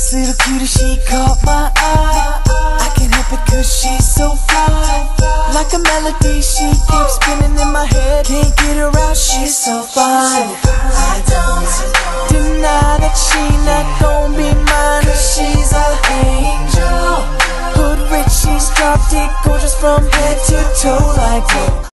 This little cutie, she caught my eye I can't help it cause she's so fly. Like a melody, she keeps spinning in my head. Can't get her out, she's so fine. I don't deny that she not gon' be mine. She's an angel. Hood rich, she's drop dead gorgeous from head to toe like